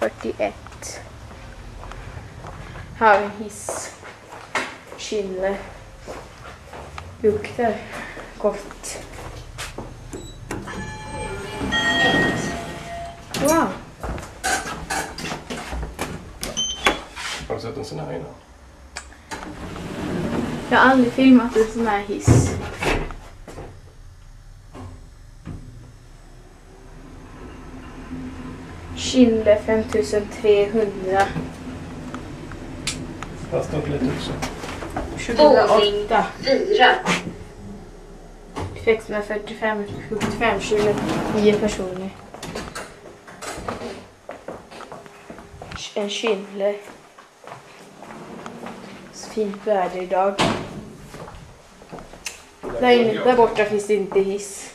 41. Här har vi en hiss. Schindler. Luktar gott. Wow. Har du sett en sån här innan? Jag har aldrig filmat en sån här hiss. Schindler 5300 Här står det lite också. 2008. fyra, Perfekt med 45, 75 kilo, 9 personer. En. Så fint väder idag. Där, inne, där borta finns det inte hiss.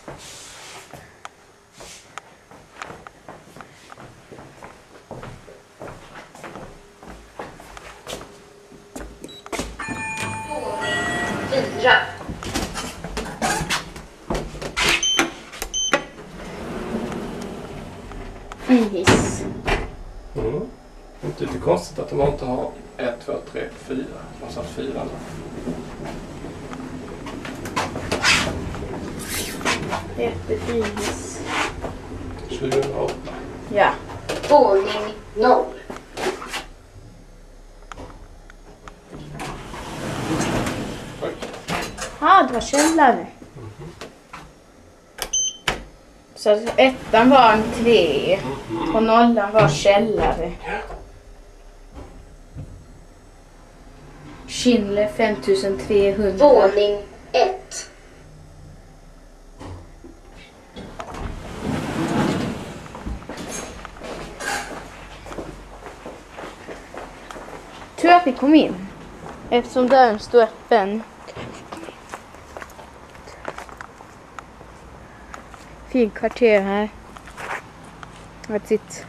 Fyra, Fin hiss. Mm. Inte lite konstigt att de inte har 1, 2, 3, 4. De har satt 4 där. Jättefin hiss. 2008. Ja. våning noll, Ah, det var källare. Så ettan var en tre och nollan var källare. Schindler 5300. våning ett, Tur att vi kom in. Eftersom dörren stod öppen. Fint kvarter här. That's it.